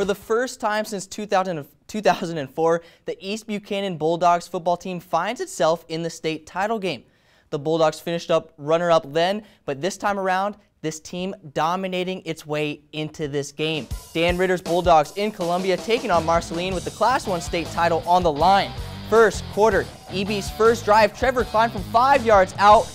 For the first time since 2000, 2004, the East Buchanan Bulldogs football team finds itself in the state title game. The Bulldogs finished up runner-up then, but this time around, this team dominating its way into this game. Dan Ritter's Bulldogs in Columbia taking on Marceline with the Class 1 state title on the line. First quarter, EB's first drive, Trevor Klein from five yards out.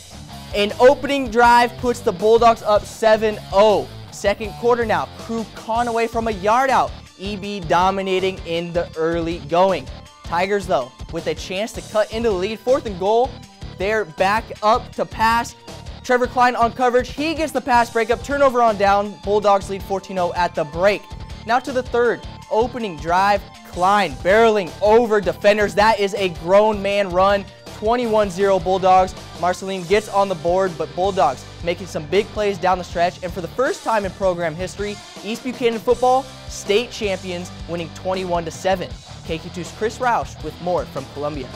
An opening drive puts the Bulldogs up 7-0. Second quarter now, Crew Conaway from a yard out. EB dominating in the early going. Tigers, though, with a chance to cut into the lead, fourth and goal, they're back up to pass. Trevor Klein on coverage. He gets the pass breakup. Turnover on down. Bulldogs lead 14-0 at the break. Now to the third. Opening drive. Klein barreling over defenders. That is a grown man run. 21-0 Bulldogs. Marceline gets on the board, but Bulldogs making some big plays down the stretch. And for the first time in program history, East Buchanan football state champions winning 21-7. KQ2's Chris Roush with more from Columbia.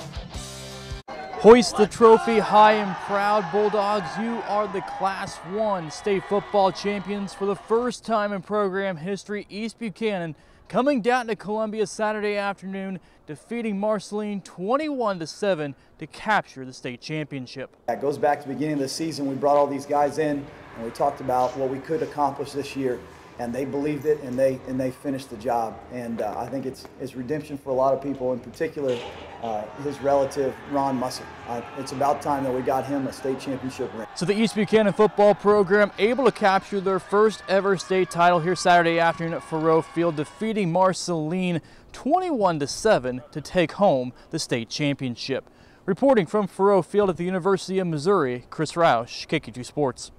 Hoist the trophy high and proud, Bulldogs. You are the Class 1 state football champions for the first time in program history. East Buchanan coming down to Columbia Saturday afternoon, defeating Marceline 21 to 7 to capture the state championship. That goes back to the beginning of the season. We brought all these guys in and we talked about what we could accomplish this year and they believed it and they and they finished the job. And uh, I think it's it's redemption for a lot of people, in particular uh, his relative Ron Musser. Uh, it's about time that we got him a state championship ring. So the East Buchanan football program able to capture their first ever state title here Saturday afternoon at Faurot Field, defeating Marceline 21 to 7 to take home the state championship. Reporting from Faurot Field at the University of Missouri, Chris Roush, KQ2 Sports.